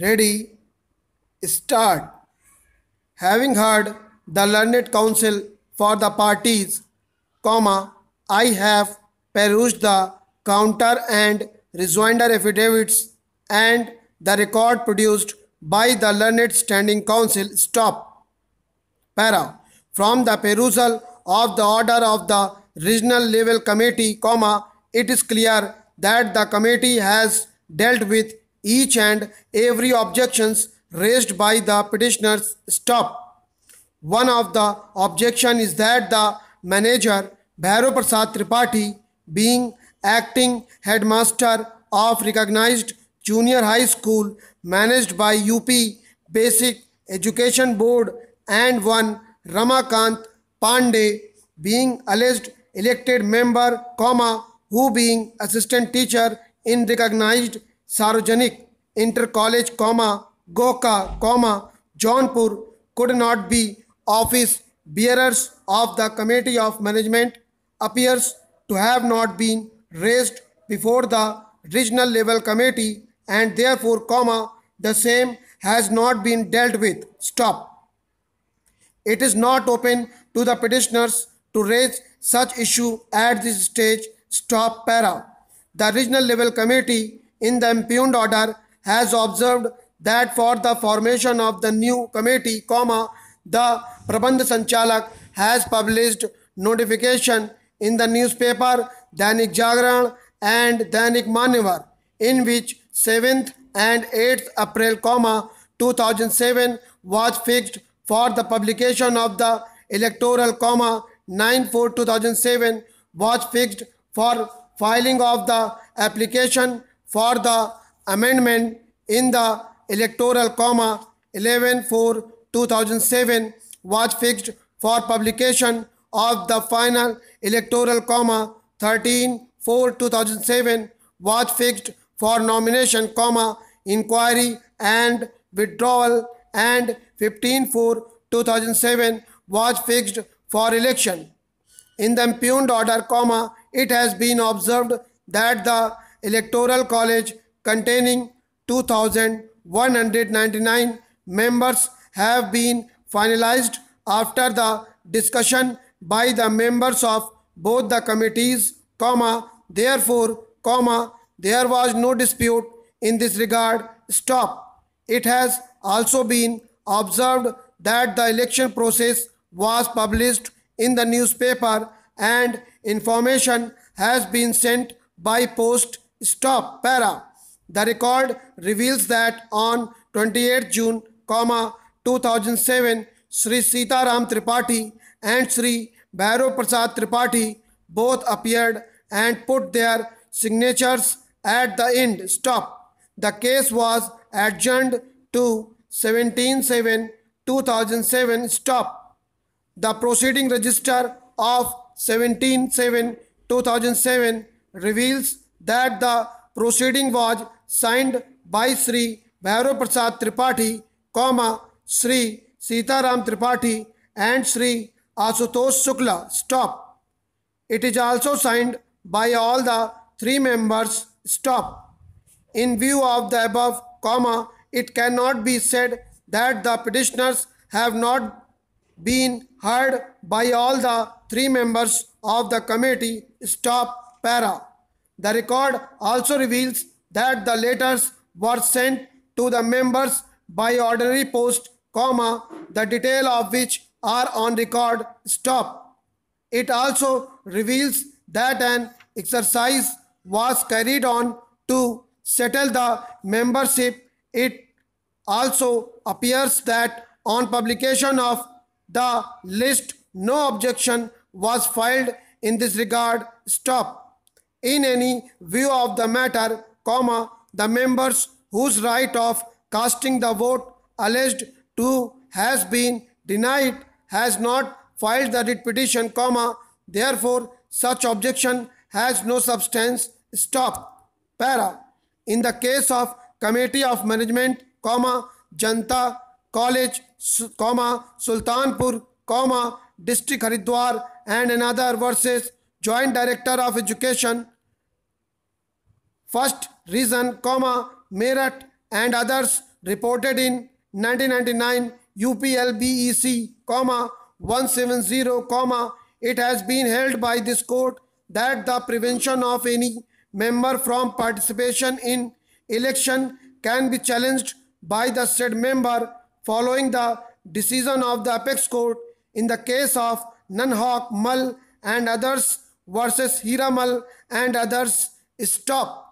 Ready, start. Having heard the learned counsel for the parties, comma, I have perused the counter and rejoinder affidavits and the record produced by the learned standing counsel. Stop. Para. From the perusal of the order of the regional level committee, comma, it is clear that the committee has dealt with each and every objections raised by the petitioners. Stop. One of the objection is that the manager Bhairav Prasad Tripathi being acting headmaster of recognized junior high school managed by UP Basic Education Board and one Ramakant Pandey being alleged elected member, comma, who being assistant teacher in recognized Sarvajanik Inter College, comma, Goka, Jaunpur could not be office bearers of the Committee of Management appears to have not been raised before the regional level committee and therefore, the same has not been dealt with. Stop. It is not open to the petitioners to raise such issue at this stage. Stop para. The regional level committee in the impugned order has observed that for the formation of the new committee, comma, the Prabandh Sanchalak has published notification in the newspaper Dainik Jagran and Dainik Manyavar in which 7th and 8th April, comma, 2007 was fixed for the publication of the electoral, comma, 9-4-2007 was fixed for filing of the application for the amendment in the electoral, comma, 11-4-2007 was fixed for publication of the final electoral, comma, 13-4-2007 was fixed for nomination, comma, inquiry and withdrawal and 15-4-2007 was fixed for election. In the impugned order, comma, it has been observed that the Electoral College containing 2,199 members have been finalized after the discussion by the members of both the committees, comma, therefore, comma, there was no dispute in this regard. Stop. It has also been observed that the election process was published in the newspaper and information has been sent by post. Stop. Para. The record reveals that on 28 June, comma, 2007, Sri Sitaram Tripathi and Sri Bhairav Prasad Tripathi both appeared and put their signatures at the end. Stop. The case was adjourned to 17-7-2007. Stop. The proceeding register of 17-7-2007 reveals that the proceeding was signed by Sri Bhairav Prasad Tripathi, comma, Sri Sitaram Tripathi and Sri Asutosh Shukla. Stop. It is also signed by all the three members. Stop. In view of the above, comma, it cannot be said that the petitioners have not been heard by all the three members of the committee. Stop. Para. The record also reveals that the letters were sent to the members by ordinary post, comma, the detail of which are on record. Stop. It also reveals that an exercise was carried on to settle the membership. It also appears that on publication of the list, no objection was filed in this regard. Stop. In any view of the matter, comma, the members whose right of casting the vote alleged to has been denied has not filed the writ petition, comma, therefore such objection has no substance. Stop. Para. In the case of Committee of Management, comma, Janta College, comma, Sultanpur, comma, District Haridwar and another versus Joint Director of Education, First Region, comma, Meerut and others reported in 1999 UPLBEC, comma 170, comma it has been held by this court that the prevention of any member from participation in election can be challenged by the said member following the decision of the apex court in the case of Nanhak Mal and others versus Hiramal and others. Stop.